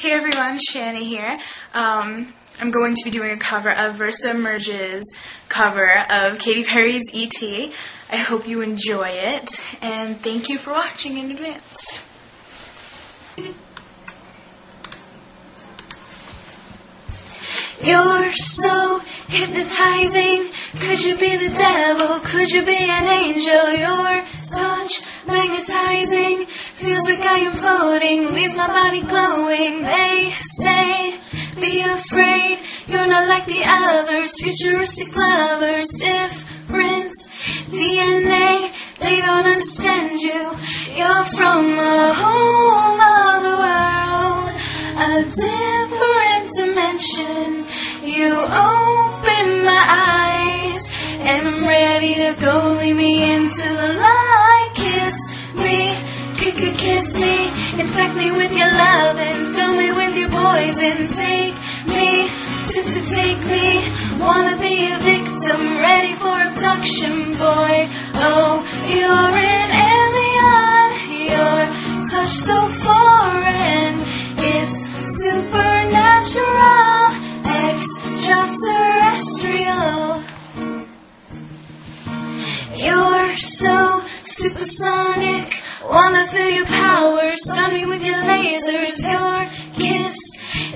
Hey everyone, Shannah here. Um, I'm going to be doing a cover of VersaEmerge's cover of Katy Perry's E.T. I hope you enjoy it, and thank you for watching in advance. You're so hypnotizing. Could you be the devil? Could you be an angel? Your touch magnetizing. Feels like I am floating. Leaves my body glowing. They say, be afraid. You're not like the others. Futuristic lovers. Different DNA. They don't understand you. You're from a whole other world. A different dimension. You open my eyes, and I'm ready to go. Lead me into the light. Kiss me, kiss me, infect me with your love and fill me with your poison. Take me, to to take me. Wanna be a victim, ready for abduction, boy. Oh, you're an alien. Your touch so foreign. It's supernatural extraterrestrial. You're so supersonic. Wanna feel your power, stun me with your lasers. Your kiss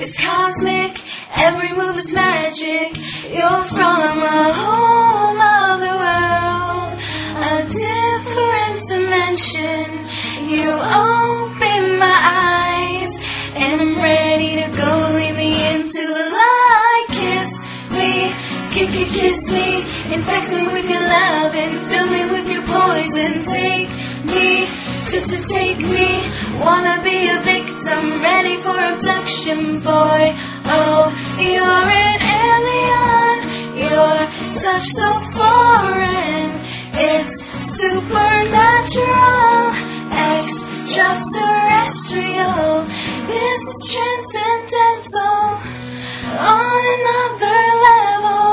is cosmic. Every move is magic. You're from a whole other world, a different dimension. You open my eyes, and I'm ready to go. Lead me into the light. Kiss me, k kiss me, infect me with your love and fill me me, to take me. Wanna be a victim, ready for abduction, boy. Oh, you're an alien. Your touch so foreign. It's supernatural, extraterrestrial. Is transcendental on another level.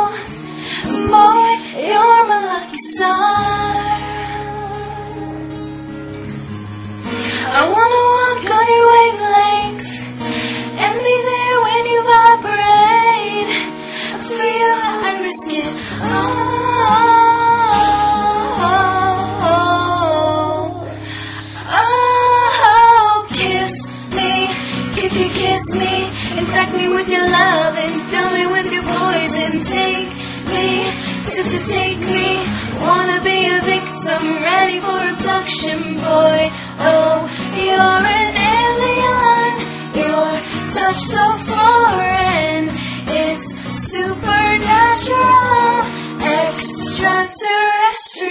Boy, you're my lucky star. I wanna walk on your wavelength and be there when you vibrate. For you, I risk it. Oh, kiss me, kiss me, infect me with your love and fill me with your poison. Take me, to to take me. Wanna be a victim, ready for abduction, boy. Oh, you're an alien. Your touch so foreign. It's supernatural, extraterrestrial.